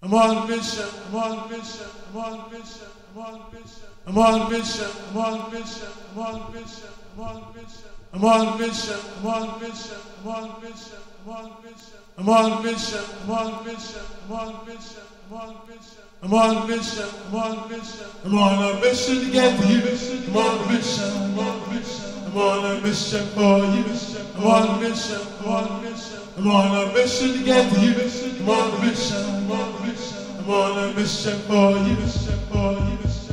I'm on a mission, I'm on a mission, I'm on a mission, I'm on a mission, I'm on a mission, I'm on a mission, I'm on a mission, I'm on a mission, I'm on a mission, I'm on a mission, I'm on a mission, I'm on a mission, I'm on a mission, I'm on a mission, I'm on a mission, I'm on a mission. I'm on a mission, I'm on a mission, I'm on a mission to get you. I'm on a mission, I'm on a mission, I'm on a mission for you. I'm on a mission, I'm on a mission, I'm on a mission to get you. I'm on Mami, Mami, Mami, Mami, Mami, Mami,